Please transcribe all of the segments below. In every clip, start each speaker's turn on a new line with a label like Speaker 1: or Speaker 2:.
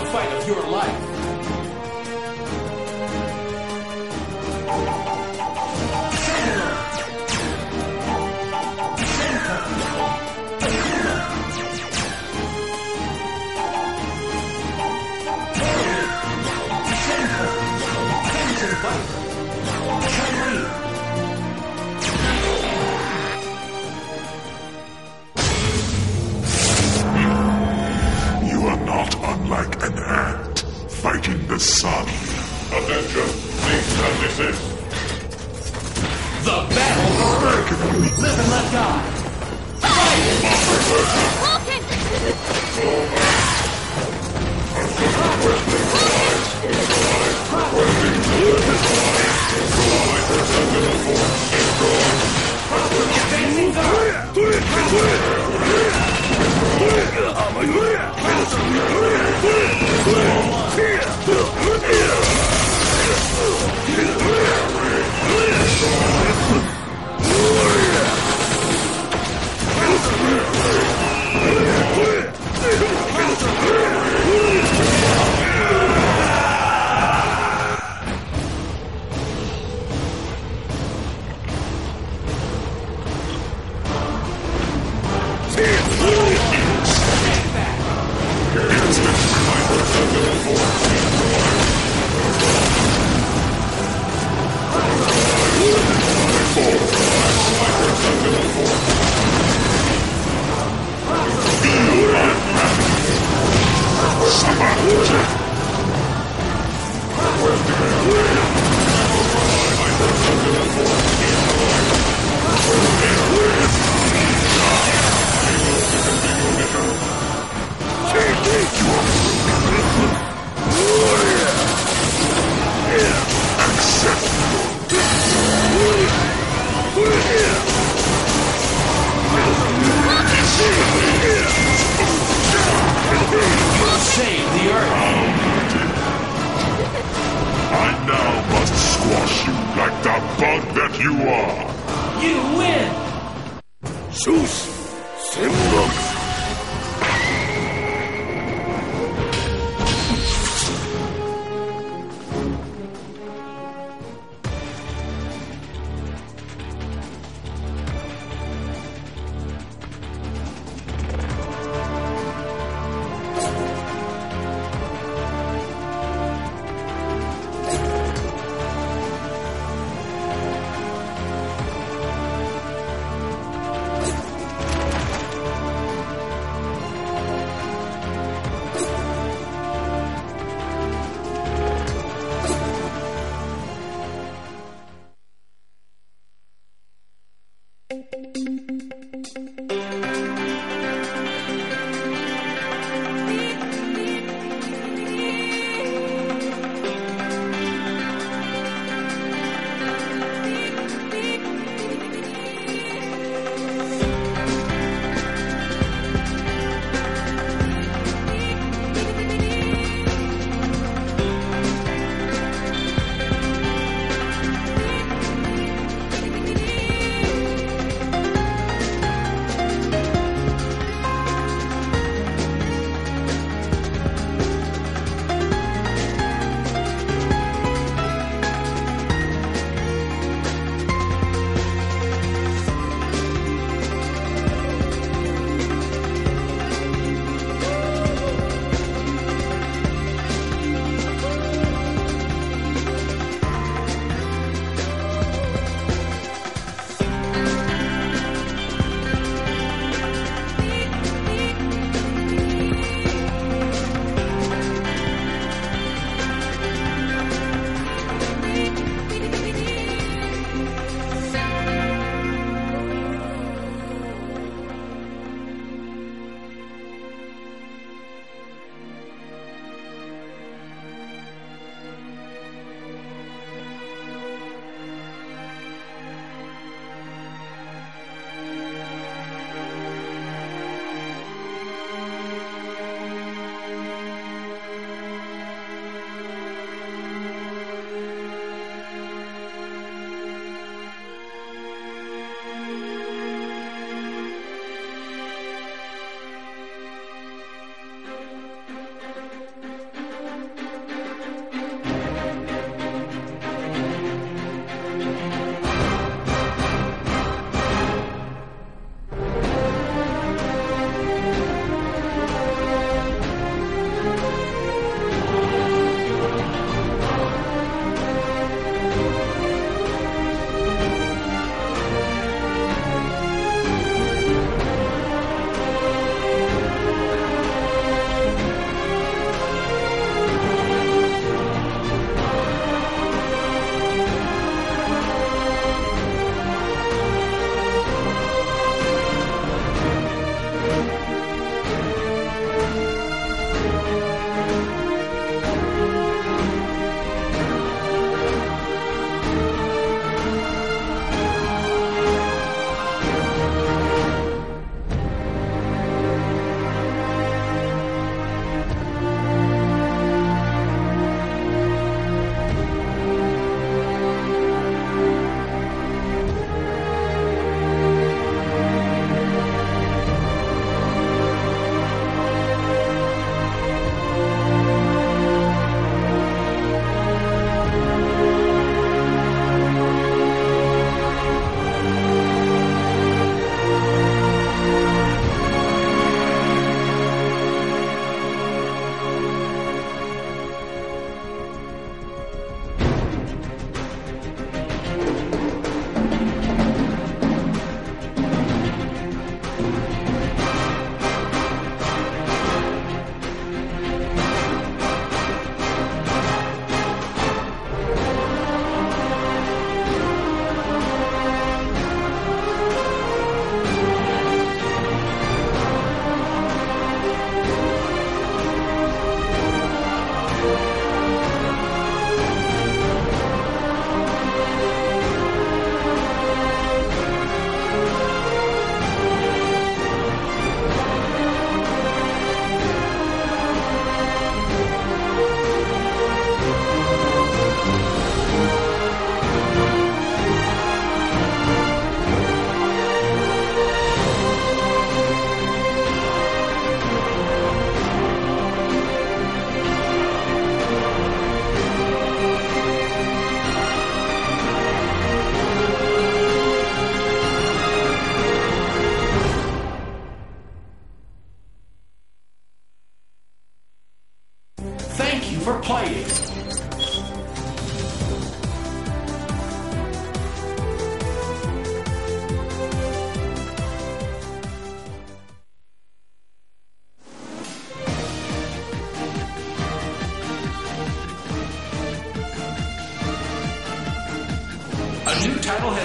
Speaker 1: the fight of your life.
Speaker 2: You not unlike an ant fighting the sun.
Speaker 3: Attention, please have this
Speaker 1: The battle Live and let die.
Speaker 2: Instant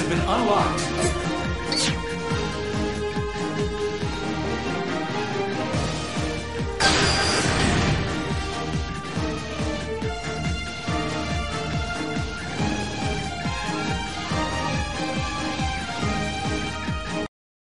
Speaker 1: has been unlocked.